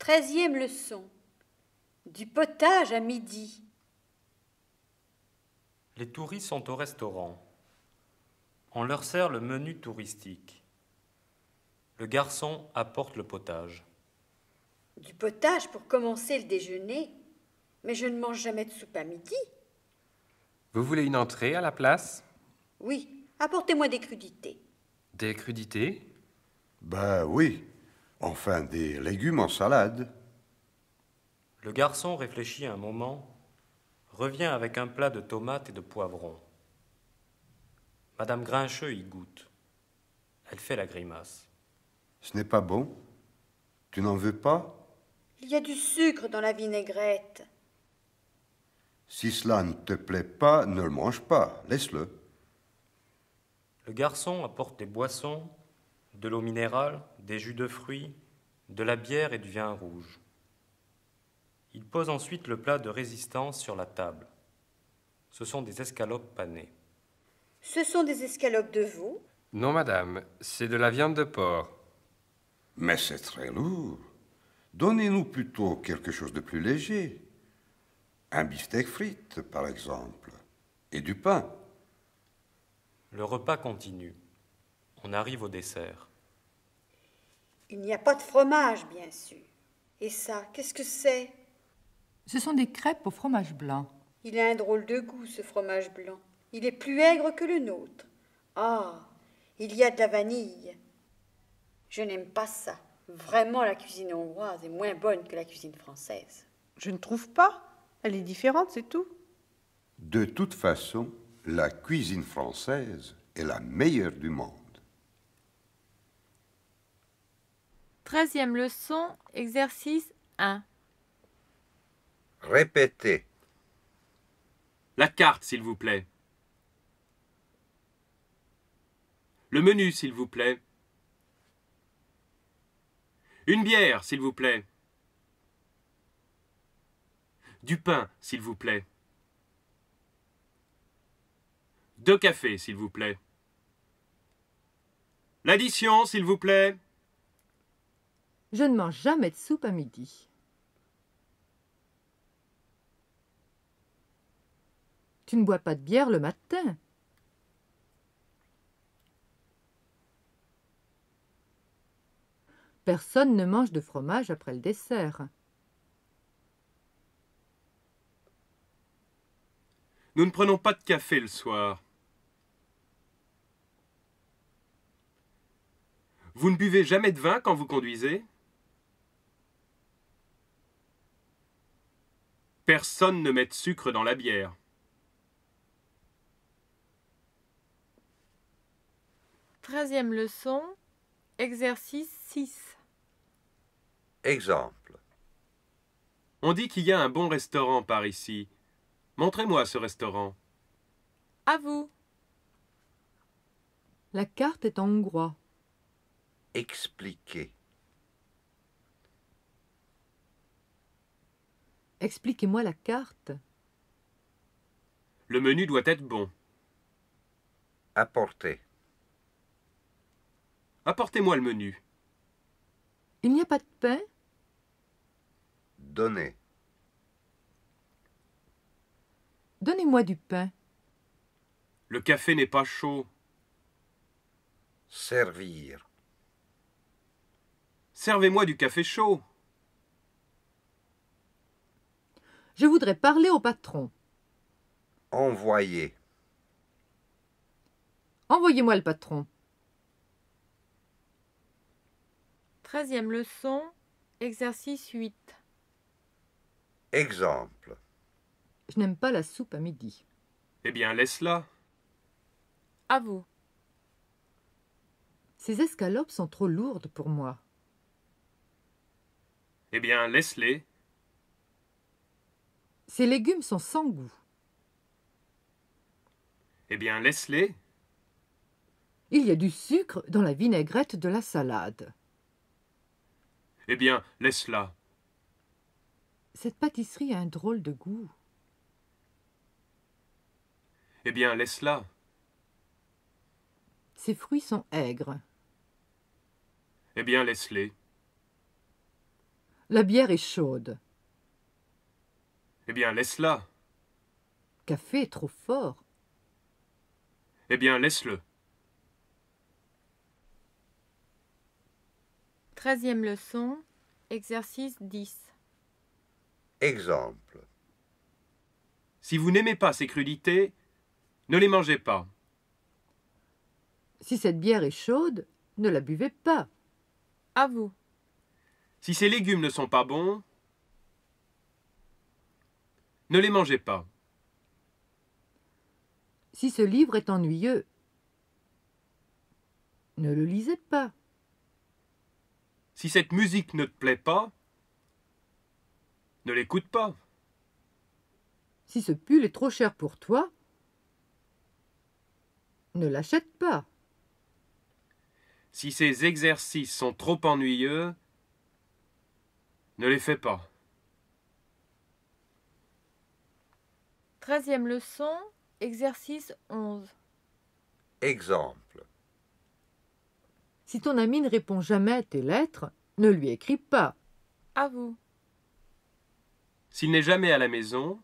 Treizième leçon. Du potage à midi. Les touristes sont au restaurant. On leur sert le menu touristique. Le garçon apporte le potage. Du potage pour commencer le déjeuner. Mais je ne mange jamais de soupe à midi. Vous voulez une entrée à la place? Oui, apportez-moi des crudités. Des crudités? Ben oui. Enfin, des légumes en salade. Le garçon réfléchit un moment, revient avec un plat de tomates et de poivrons. Madame Grincheux y goûte. Elle fait la grimace. Ce n'est pas bon Tu n'en veux pas? Il y a du sucre dans la vinaigrette. Si cela ne te plaît pas, ne le mange pas. Laisse-le. Le garçon apporte des boissons, de l'eau minérale, des jus de fruits, de la bière et du vin rouge. Il pose ensuite le plat de résistance sur la table. Ce sont des escalopes panées. Ce sont des escalopes de veau. Non, madame, c'est de la viande de porc. Mais c'est très lourd. Donnez-nous plutôt quelque chose de plus léger. Un beefsteak frites, par exemple. Et du pain. Le repas continue. On arrive au dessert. Il n'y a pas de fromage, bien sûr. Et ça, qu'est-ce que c'est? Ce sont des crêpes au fromage blanc. Il a un drôle de goût, ce fromage blanc. Il est plus aigre que le nôtre. Ah, il y a de la vanille. Je n'aime pas ça. Vraiment, la cuisine hongroise est moins bonne que la cuisine française. Je ne trouve pas. Elle est différente, c'est tout. De toute façon, la cuisine française est la meilleure du monde. Treizième leçon, exercice 1. Répétez. La carte, s'il vous plaît. Le menu, s'il vous plaît. Une bière, s'il vous plaît. Du pain, s'il vous plaît. Deux cafés, s'il vous plaît. L'addition, s'il vous plaît. Je ne mange jamais de soupe à midi. Tu ne bois pas de bière le matin. Personne ne mange de fromage après le dessert. Nous ne prenons pas de café le soir. Vous ne buvez jamais de vin quand vous conduisez? Personne ne met de sucre dans la bière. Treizième leçon, exercice 6. Exemple. On dit qu'il y a un bon restaurant par ici. Montrez-moi ce restaurant. À vous. La carte est en hongrois. Expliquez. Expliquez-moi la carte. Le menu doit être bon. Apportez. Apportez-moi le menu. Il n'y a pas de pain? Donnez. Donnez-moi du pain. Le café n'est pas chaud. Servir. Servez-moi du café chaud. Je voudrais parler au patron. Envoyer. Envoyez-moi le patron. Treizième leçon, exercice 8. Exemple. Je n'aime pas la soupe à midi. Eh bien, laisse-la. À vous. Ces escalopes sont trop lourdes pour moi. Eh bien, laisse-les. Ces légumes sont sans goût. Eh bien, laisse-les. Il y a du sucre dans la vinaigrette de la salade. Eh bien, laisse-la. Cette pâtisserie a un drôle de goût. Eh bien, laisse-la. Ces fruits sont aigres. Eh bien, laisse-les. La bière est chaude. Eh bien, laisse-la. Café est trop fort. Eh bien, laisse-le. Treizième leçon, exercice 10. Exemple. Si vous n'aimez pas ces crudités, ne les mangez pas. Si cette bière est chaude, ne la buvez pas. À vous. Si ces légumes ne sont pas bons, ne les mangez pas. Si ce livre est ennuyeux, ne le lisez pas. Si cette musique ne te plaît pas, ne l'écoute pas. Si ce pull est trop cher pour toi, ne l'achète pas. Si ces exercices sont trop ennuyeux, ne les fais pas. Treizième leçon, exercice 11. Exemple. Si ton ami ne répond jamais à tes lettres, ne lui écris pas. À vous. S'il n'est jamais à la maison,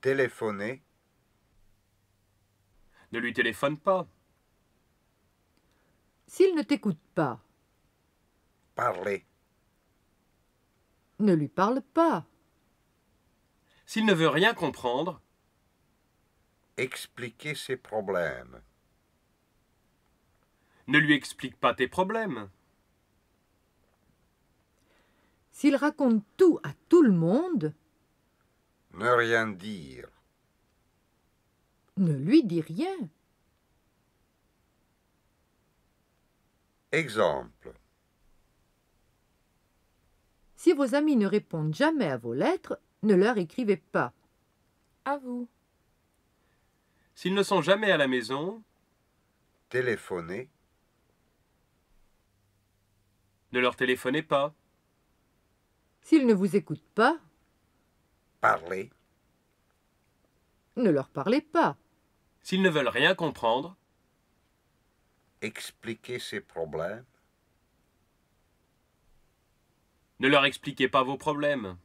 Téléphoner. ne lui téléphone pas. S'il ne t'écoute pas, Parler. ne lui parle pas. S'il ne veut rien comprendre, Expliquer ses problèmes. ne lui explique pas tes problèmes. S'il raconte tout à tout le monde, Ne rien dire. ne lui dis rien. Exemple. Si vos amis ne répondent jamais à vos lettres, ne leur écrivez pas. À vous. S'ils ne sont jamais à la maison, Téléphoner. ne leur téléphonez pas. S'ils ne vous écoutent pas, Parler. ne leur parlez pas. S'ils ne veulent rien comprendre, Expliquer ses problèmes. ne leur expliquez pas vos problèmes.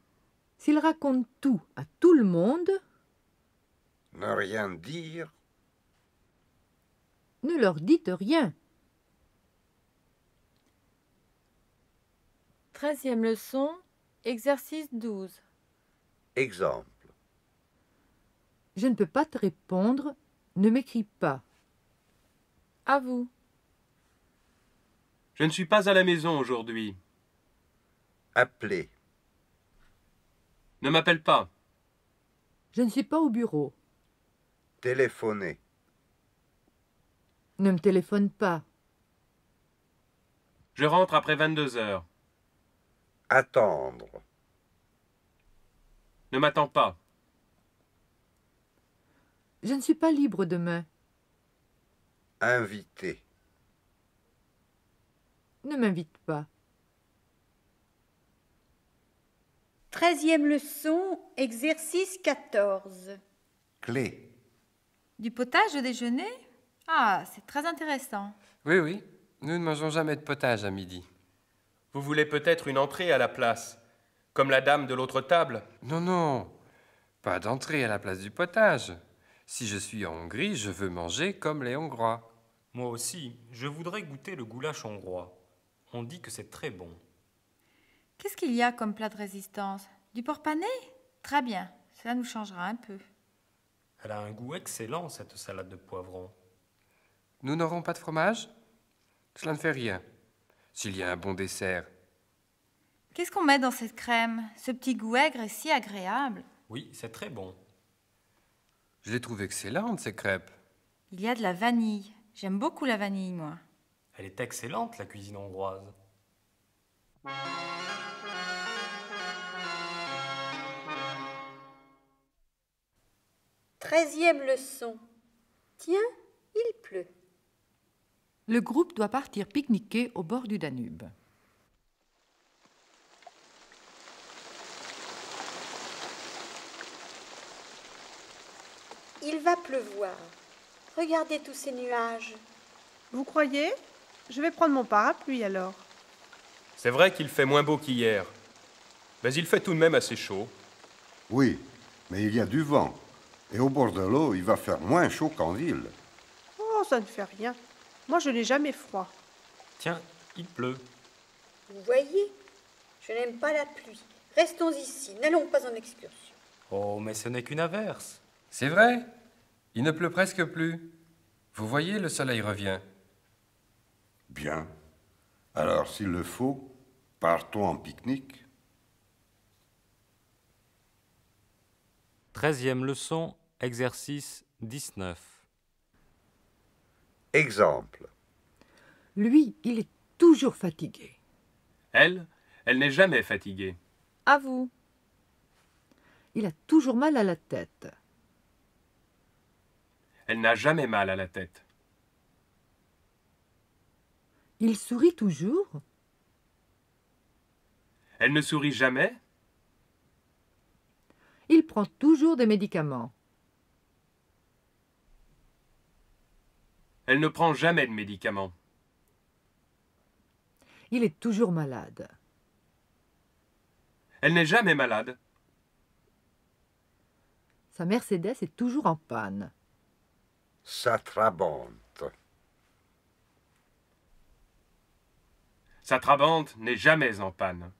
S'ils racontent tout à tout le monde, Ne rien dire. ne leur dites rien. Treizième leçon, exercice 12. Exemple. Je ne peux pas te répondre, ne m'écris pas. À vous. Je ne suis pas à la maison aujourd'hui. Appeler. Ne m'appelle pas. Je ne suis pas au bureau. Téléphoner. Ne me téléphone pas. Je rentre après 22 heures. Attendre. Ne m'attends pas. Je ne suis pas libre demain. Inviter. Ne m'invite pas. Treizième leçon, exercice 14. Clé. Du potage au déjeuner? Ah, c'est très intéressant. Oui, oui. Nous ne mangeons jamais de potage à midi. Vous voulez peut-être une entrée à la place, comme la dame de l'autre table? Non, non. Pas d'entrée à la place du potage. Si je suis en Hongrie, je veux manger comme les Hongrois. Moi aussi, je voudrais goûter le goulash hongrois. On dit que c'est très bon. Qu'est-ce qu'il y a comme plat de résistance? Du porc pané? Très bien, cela nous changera un peu. Elle a un goût excellent, cette salade de poivrons. Nous n'aurons pas de fromage? Cela ne fait rien. S'il y a un bon dessert. Qu'est-ce qu'on met dans cette crème? Ce petit goût aigre est si agréable. Oui, c'est très bon. Je les trouve excellentes, ces crêpes. Il y a de la vanille. J'aime beaucoup la vanille, moi. Elle est excellente, la cuisine hongroise. Treizième leçon. Tiens, il pleut. Le groupe doit partir pique-niquer au bord du Danube. Il va pleuvoir. Regardez tous ces nuages. Vous croyez? Je vais prendre mon parapluie alors. C'est vrai qu'il fait moins beau qu'hier. Mais il fait tout de même assez chaud. Oui, mais il y a du vent. Et au bord de l'eau, il va faire moins chaud qu'en ville. Oh, ça ne fait rien. Moi, je n'ai jamais froid. Tiens, il pleut. Vous voyez, je n'aime pas la pluie. Restons ici, n'allons pas en excursion. Oh, mais ce n'est qu'une averse. C'est vrai Il ne pleut presque plus. Vous voyez, le soleil revient. Bien. Alors, s'il le faut, partons en pique-nique. Treizième leçon, exercice 19. Exemple. Lui, il est toujours fatigué. Elle, elle n'est jamais fatiguée. À vous. Il a toujours mal à la tête. Elle n'a jamais mal à la tête. Il sourit toujours. Elle ne sourit jamais? Il prend toujours des médicaments. Elle ne prend jamais de médicaments. Il est toujours malade. Elle n'est jamais malade. Sa Mercedes est toujours en panne. Sa trabante. Sa trabante n'est jamais en panne.